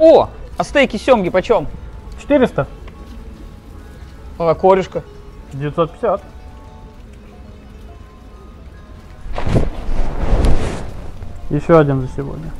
О, а стейки семги почем? 400. А, корешка. 950. Еще один за сегодня.